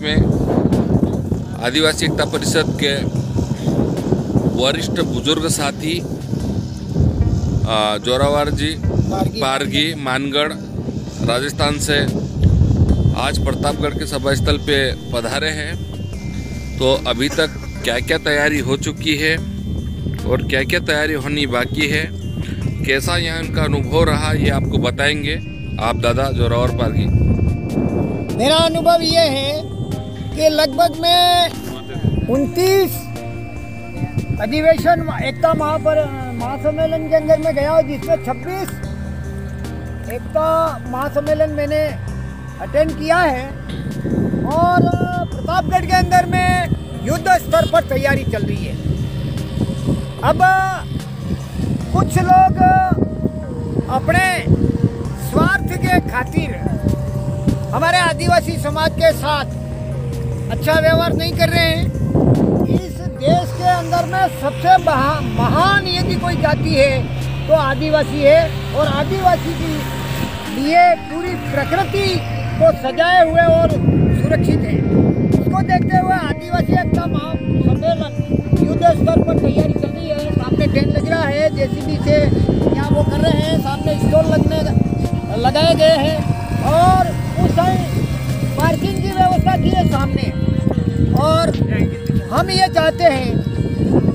में आदिवासी एकता परिषद के वरिष्ठ बुज़ुर्ग साथी जोरावर जी पारगी। मानगढ़ राजस्थान से आज प्रतापगढ़ के सभा स्थल पे पधारे हैं। तो अभी तक क्या क्या तैयारी हो चुकी है और क्या क्या तैयारी होनी बाकी है? कैसा यहाँ इनका अनुभव रहा ये आपको बताएँगे। आप दादा जोरावर पारगी। मेरा अनुभव ये है कि लगभग में उनतीस अधिवेशन एकता महापर, महासम्मेलन के अंदर में गया जिसमें 26 एकता महासम्मेलन मैंने अटेंड किया है और प्रतापगढ़ के अंदर में युद्ध स्तर पर तैयारी चल रही है। अब कुछ लोग अपने स्वार्थ के खातिर हमारे आदिवासी समाज के साथ अच्छा व्यवहार नहीं कर रहे हैं। इस देश के अंदर में सबसे महा- महान यदि कोई जाति है तो आदिवासी है और आदिवासी की लिए पूरी प्रकृति को सजाए हुए और सुरक्षित है। इसको देखते हुए आदिवासी एकता महा सम्मेलन युद्ध स्तर पर तैयारी चल रही है। सामने टेंट लग रहा है, जेसीबी से यहाँ वो कर रहे हैं। सामने स्टॉल लगने, लगाए गए हैं। हम ये चाहते हैं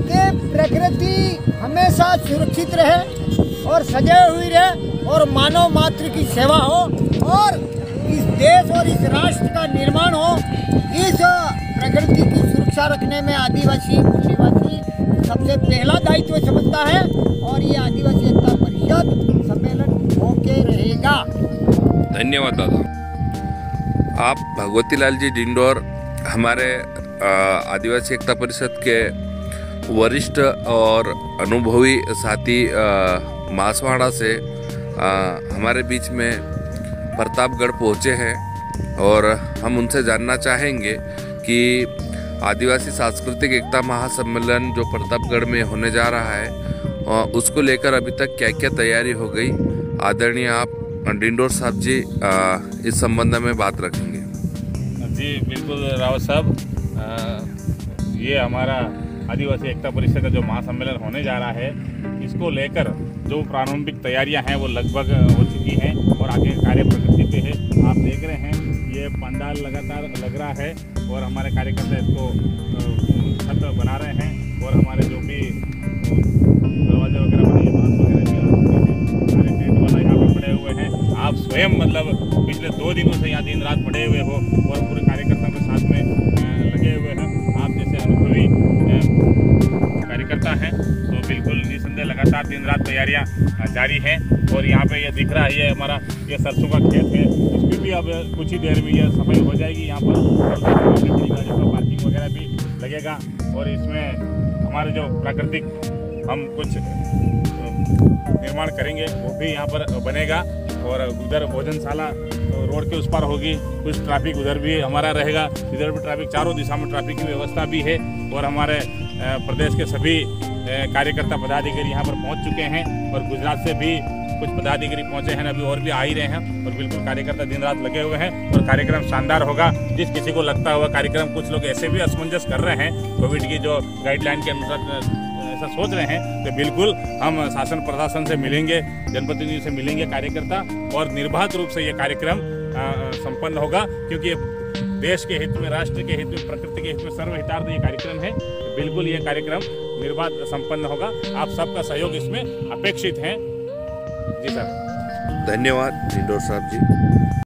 कि प्रकृति हमेशा सुरक्षित रहे और सजे हुई रहे और मानव मात्र की सेवा हो और इस देश और इस राष्ट्र का निर्माण हो। इस प्रकृति की सुरक्षा रखने में आदिवासी मूल निवासी सबसे पहला दायित्व समझता है और ये आदिवासी एकता परिषद सम्मेलन होके रहेगा। धन्यवाद दादा। आप भगवती लाल जी डिंडोर हमारे आदिवासी एकता परिषद के वरिष्ठ और अनुभवी साथी मासवाड़ा से अ, हमारे बीच में प्रतापगढ़ पहुँचे हैं और हम उनसे जानना चाहेंगे कि आदिवासी सांस्कृतिक एकता महासम्मेलन जो प्रतापगढ़ में होने जा रहा है उसको लेकर अभी तक क्या क्या तैयारी हो गई? आदरणीय आप डिंडोर साहब जी इस संबंध में बात रखेंगे। जी बिल्कुल रावत साहब। ये हमारा आदिवासी एकता परिषद का जो महासम्मेलन होने जा रहा है, इसको लेकर जो प्रारंभिक तैयारियाँ हैं, वो लगभग हो चुकी हैं और आगे कार्य प्रगति पे है। आप देख रहे हैं, ये पंडाल लगातार लग रहा है और हमारे कार्यकर्ता इसको छत बना रहे हैं और हमारे जो भी दरवाजे वगैरह बने हैं बाँस वगैरह सारे टेंट वाला यहाँ पर पड़े हुए हैं। आप स्वयं मतलब पिछले दो दिनों से यहाँ दिन रात पड़े हुए हो और पूरे कार्यकर्ताओं तैयारियाँ जारी हैं और यहाँ पे ये दिख रहा है, ये हमारा, ये सरसों का खेत है। इसकी भी अब कुछ ही देर में ये सफ़ाई हो जाएगी, यहाँ पर गाड़ियों पार्किंग वगैरह भी लगेगा। और इसमें हमारे जो प्राकृतिक हम कुछ निर्माण करेंगे, वो भी यहाँ पर बनेगा। और उधर भोजनशाला रोड के उस पार होगी, कुछ ट्रैफ़िक उधर भी हमारा रहेगा। इधर भी ट्रैफ़िक चारों दिशा में ट्रैफ़िक की व्यवस्था भी है। और हमारे प्रदेश के सभी कार्यकर्ता पदाधिकारी यहाँ पर पहुँच चुके हैं और गुजरात से भी कुछ पदाधिकारी पहुँचे हैं, अभी और भी आ ही रहे हैं और बिल्कुल कार्यकर्ता दिन रात लगे हुए हैं और कार्यक्रम शानदार होगा। जिस किसी को लगता हुआ कार्यक्रम, कुछ लोग ऐसे भी असमंजस कर रहे हैं, कोविड की जो गाइडलाइन के अनुसार ऐसा सोच रहे हैं तो बिल्कुल हम शासन प्रशासन से मिलेंगे, जनप्रतिनिधि से मिलेंगे कार्यकर्ता और निर्बाध रूप से ये कार्यक्रम संपन्न होगा। क्योंकि देश के हित में, राष्ट्र के हित में, प्रकृति के हित में सर्वहितार्थ ये कार्यक्रम है। बिल्कुल ये कार्यक्रम निर्बाध संपन्न होगा। आप सबका सहयोग इसमें अपेक्षित है। जी सर। धन्यवाद, इंदौर साहब जी।